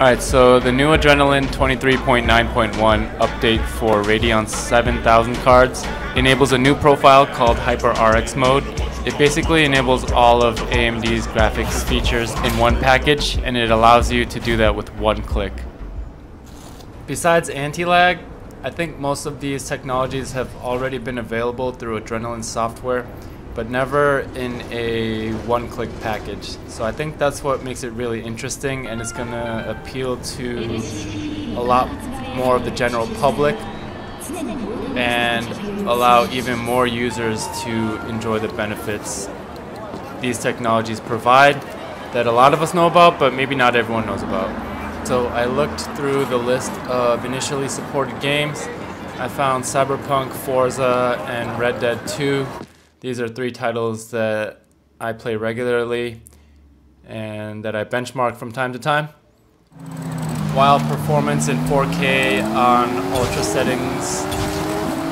Alright, so the new Adrenalin 23.9.1 update for Radeon 7000 cards enables a new profile called HYPR-RX mode. It basically enables all of AMD's graphics features in one package and it allows you to do that with one click. Besides anti-lag, I think most of these technologies have already been available through Adrenalin software but never in a one-click package. So I think that's what makes it really interesting and it's going to appeal to a lot more of the general public and allow even more users to enjoy the benefits these technologies provide that a lot of us know about but maybe not everyone knows about. So I looked through the list of initially supported games. I found Cyberpunk, Forza, and Red Dead 2 these are three titles that I play regularly and that I benchmark from time to time. While performance in 4K on ultra settings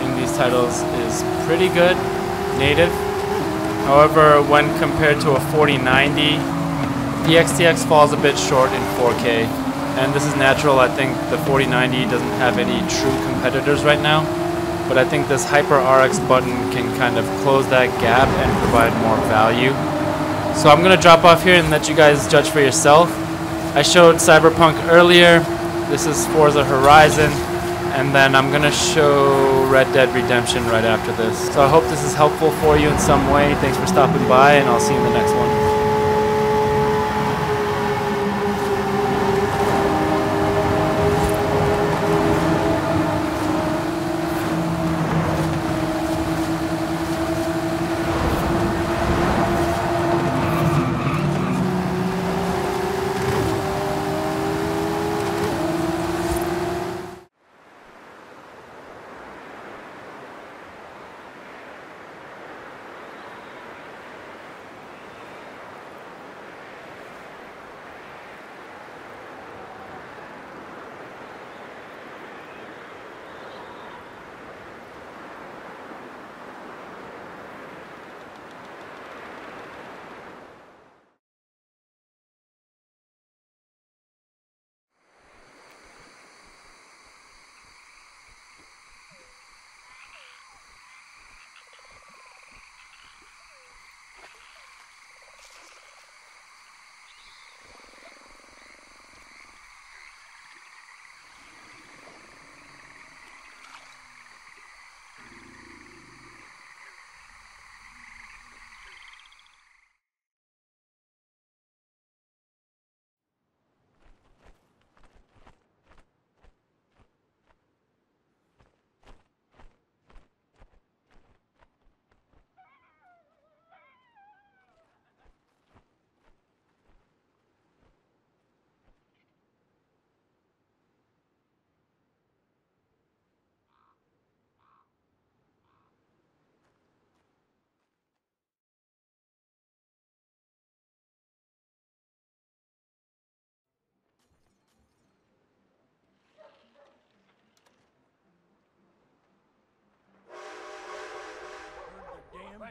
in these titles is pretty good, native. However, when compared to a 4090, the XTX falls a bit short in 4K. And this is natural, I think the 4090 doesn't have any true competitors right now but I think this HYPR-RX button can kind of close that gap and provide more value. So I'm going to drop off here and let you guys judge for yourself. I showed Cyberpunk earlier. This is Forza Horizon. And then I'm going to show Red Dead Redemption right after this. So I hope this is helpful for you in some way. Thanks for stopping by and I'll see you in the next one.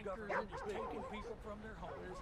Bankers and taking people from their homes,